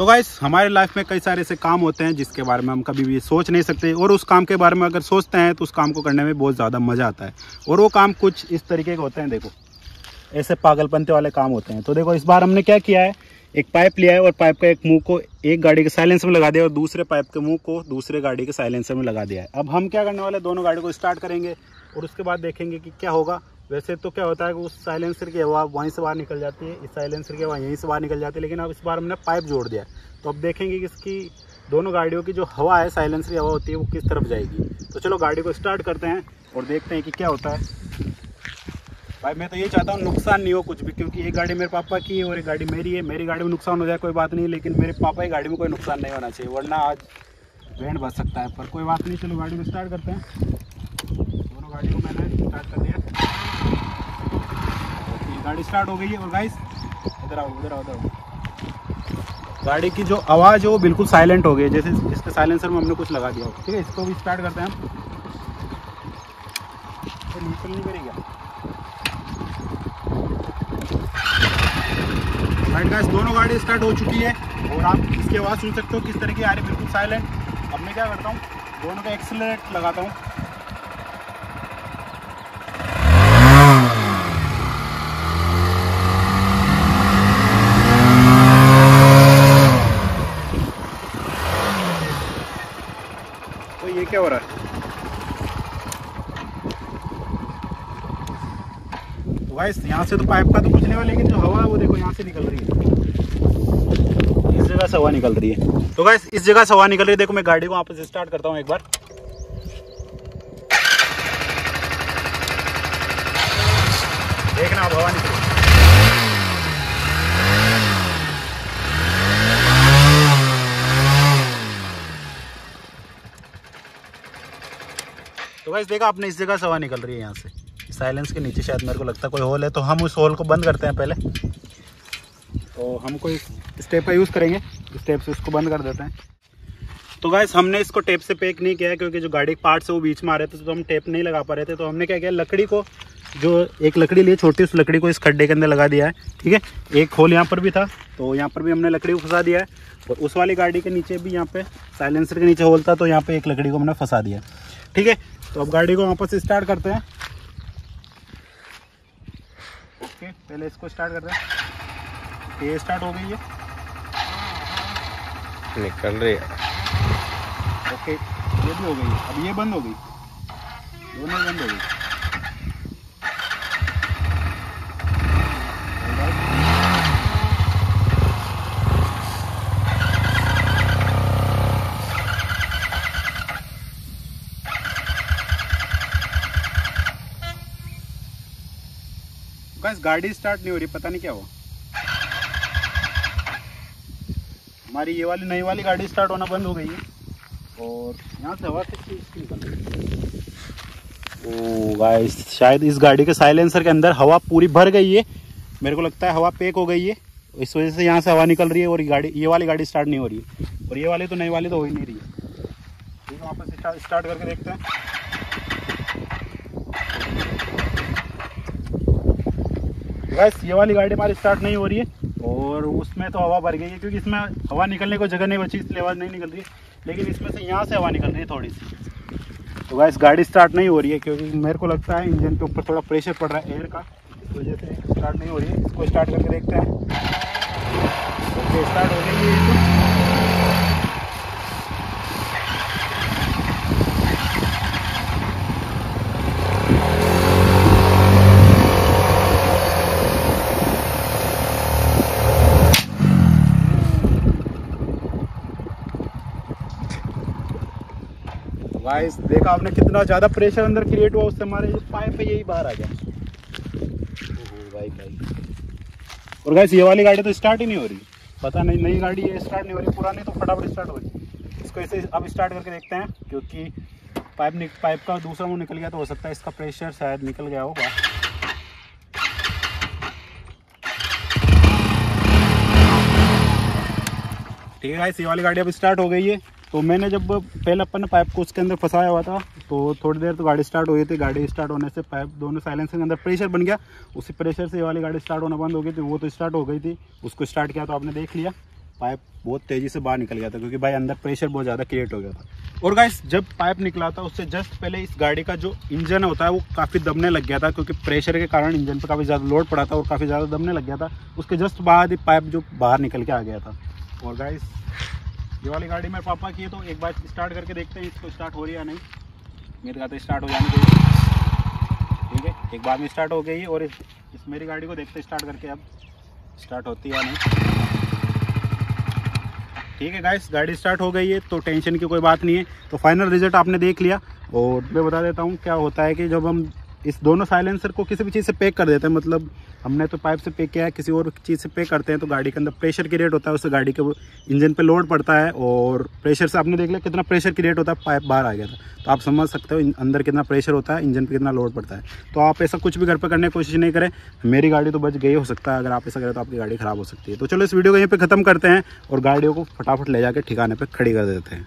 तो गाइस हमारे लाइफ में कई सारे ऐसे काम होते हैं जिसके बारे में हम कभी भी सोच नहीं सकते और उस काम के बारे में अगर सोचते हैं तो उस काम को करने में बहुत ज़्यादा मज़ा आता है। और वो काम कुछ इस तरीके के होते हैं, देखो। ऐसे पागलपंते वाले काम होते हैं। तो देखो, इस बार हमने क्या किया है? एक पाइप लिया है और पाइप का एक मुँह को एक गाड़ी के साइलेंसर में लगा दिया और दूसरे पाइप के मुँह को दूसरे गाड़ी के साइलेंसर में लगा दिया है। अब हम क्या करने वाले दोनों गाड़ी को स्टार्ट करेंगे और उसके बाद देखेंगे कि क्या होगा। वैसे तो क्या होता है कि उस साइलेंसर की हवा वहीं से बाहर निकल जाती है। इस साइलेंसर की हवा यहीं से बाहर निकल जाती है, लेकिन अब इस बार हमने पाइप जोड़ दिया तो अब देखेंगे कि इसकी दोनों गाड़ियों की जो हवा है साइलेंसर की हवा होती है, वो किस तरफ़ जाएगी। तो चलो गाड़ी को स्टार्ट करते हैं और देखते हैं कि क्या होता है। भाई, मैं तो ये चाहता हूँ नुकसान नहीं हो कुछ भी, क्योंकि एक गाड़ी मेरे पापा की है और एक गाड़ी मेरी है। मेरी गाड़ी में नुकसान हो जाए कोई बात नहीं, लेकिन मेरे पापा की गाड़ी में कोई नुकसान नहीं होना चाहिए, वरना आज बैंड बच सकता है। पर कोई बात नहीं, चलो गाड़ी को स्टार्ट करते हैं। दोनों गाड़ी को मैंने स्टार्ट कर दिया। गाड़ी स्टार्ट हो गई है और गाइस इधर आओ इधर आओ इधर आओ। गाड़ी की जो आवाज़ है वो बिल्कुल साइलेंट हो गई है जैसे इसके साइलेंसर में हमने कुछ लगा दिया हो। ठीक है इसको भी स्टार्ट करते हैं। हम निकल नहीं करेगा राइट गाइस दोनों गाड़ी स्टार्ट हो चुकी है और आप इसकी आवाज़ सुन सकते हो किस तरह की आ रही बिल्कुल साइलेंट अब मैं क्या करता हूँ दोनों का एक्सलेट लगाता हूँ तो ये क्या हो रहा है तो गाइस, यहाँ से तो पाइप का तो कुछ नहीं हुआ, लेकिन जो हवा है वो देखो यहाँ से निकल रही है। इस जगह से हवा निकल रही है। तो गाइस, इस जगह से हवा निकल रही है। देखो, मैं गाड़ी को वापस स्टार्ट करता हूँ एक बार। देखना अब हवा निकल तो गाइस, देखा आपने, इस जगह से हवा निकल रही है यहाँ से। साइलेंस के नीचे शायद मेरे को लगता है कोई होल है तो हम उस होल को बंद करते हैं पहले। तो हम कोई स्टेप का यूज़ करेंगे स्टेप से उसको बंद कर देते हैं। तो गाइस हमने इसको टेप से पैक नहीं किया है, क्योंकि जो गाड़ी के पार्ट से वो बीच में आ रहे थे तो हम टेप नहीं लगा पा रहे थे। तो हमने क्या किया, लकड़ी को, जो एक लकड़ी ली छोटी, उस लकड़ी को इस खड्डे के अंदर लगा दिया है, ठीक है? एक होल यहाँ पर भी था तो यहाँ पर भी हमने लकड़ी को फंसा दिया है। और उस वाली गाड़ी के नीचे भी यहाँ पे साइलेंसर के नीचे होल था तो यहाँ पे एक लकड़ी को हमने फंसा दिया ठीक है? तो अब गाड़ी को वापस स्टार्ट करते हैं। ओके पहले इसको स्टार्ट करते हैं। ये स्टार्ट हो गई है। निकल रही है। ओके ये भी हो गई। अब ये बंद हो गई। दोनों बंद हो गई। बस गाड़ी स्टार्ट नहीं हो रही, पता नहीं क्या हुआ? हमारी ये वाली नई वाली गाड़ी स्टार्ट होना बंद हो गई है। और यहाँ से हवा ओ गाइस शायद इस गाड़ी के साइलेंसर के अंदर हवा पूरी भर गई है। मेरे को लगता है हवा पैक हो गई है। इस वजह से यहाँ से हवा निकल रही है और गाड़ी, ये वाली गाड़ी स्टार्ट नहीं हो रही है। और ये वाली तो नई वाली तो हो ही नहीं रही है। ठीक है, वापस स्टार्ट करके देखते हैं। गैस ये वाली गाड़ी हमारी स्टार्ट नहीं हो रही है। और उसमें तो हवा भर गई है, क्योंकि इसमें हवा निकलने को जगह नहीं बची, इसलिए आवाज़ नहीं निकल रही लेकिन इसमें से यहाँ से हवा निकल रही है थोड़ी सी। तो गैस गाड़ी स्टार्ट नहीं हो रही है, क्योंकि मेरे को लगता है इंजन के ऊपर थोड़ा प्रेशर पड़ रहा है एयर का, इस वजह से स्टार्ट नहीं हो रही है। इसको स्टार्ट करके देखते हैं। ओके स्टार्ट हो गई है गाइस देखा आपने कितना ज़्यादा प्रेशर अंदर क्रिएट हुआ उससे हमारे पाइप है यही बाहर आ गया। भाई भाई। और गाइस ये वाली गाड़ी तो स्टार्ट ही नहीं हो रही। पता नहीं, नई गाड़ी है स्टार्ट नहीं हो रही, पुरानी तो फटाफट स्टार्ट हो रही। इसको ऐसे अब स्टार्ट करके देखते हैं, क्योंकि पाइप पाइप का दूसरा मुँह निकल गया तो हो सकता है इसका प्रेशर शायद निकल गया होगा। ठीक है गाइस ये वाली गाड़ी अब स्टार्ट हो गई है। तो मैंने जब पहले अपन ने पाइप को उसके अंदर फंसाया हुआ था तो थोड़ी देर तो गाड़ी स्टार्ट हो गई थी। गाड़ी स्टार्ट होने से पाइप दोनों साइलेंसर के अंदर प्रेशर बन गया। उसी प्रेशर से वाली गाड़ी स्टार्ट होना बंद हो गई थी। वो तो स्टार्ट हो गई थी। उसको स्टार्ट किया तो आपने देख लिया। पाइप बहुत तेज़ी से बाहर निकल गया था, क्योंकि भाई अंदर प्रेशर बहुत ज़्यादा क्रिएट हो गया था। और गाइस जब पाइप निकला था, उससे जस्ट पहले इस गाड़ी का जो इंजन होता है, वो काफ़ी दबने लग गया था, क्योंकि प्रेशर के कारण इंजन पर काफ़ी ज़्यादा लोड पड़ा था और काफ़ी ज़्यादा दबने लग गया था। उसके जस्ट बाद ही पाइप जो बाहर निकल के आ गया था। और गाइस ये वाली गाड़ी मेरे पापा की है तो एक बार स्टार्ट करके देखते हैं इसको स्टार्ट हो रही है या नहीं। मेरे तो स्टार्ट हो जानी चाहिए ठीक है एक बार में स्टार्ट हो गई और इस, इस मेरी गाड़ी को देखते स्टार्ट करके अब। स्टार्ट होती है या नहीं। ठीक है गाइस गाड़ी स्टार्ट हो गई है तो टेंशन की कोई बात नहीं है। तो फाइनल रिज़ल्ट आपने देख लिया और मैं बता देता हूँ क्या होता है कि जब हम इस दोनों साइलेंसर को किसी भी चीज़ से पैक कर देते हैं। मतलब हमने तो पाइप से पैक किया है, किसी और चीज़ से पैक करते हैं तो गाड़ी के अंदर प्रेशर क्रिएट होता है, उससे गाड़ी के इंजन पे लोड पड़ता है और प्रेशर से आपने देख लिया कितना प्रेशर क्रिएट होता है पाइप बाहर आ गया था। तो आप समझ सकते हो अंदर कितना प्रेशर होता है इंजन पर कितना लोड पड़ता है। तो आप ऐसा कुछ भी घर पर करने की कोशिश नहीं करें। मेरी गाड़ी तो बच गई, हो सकता है अगर आप ऐसा करें तो आपकी गाड़ी ख़राब हो सकती है। तो चलो इस वीडियो को यहीं पर ख़त्म करते हैं और गाड़ियों को फटाफट ले जाकर ठिकाने पर खड़ी कर देते हैं।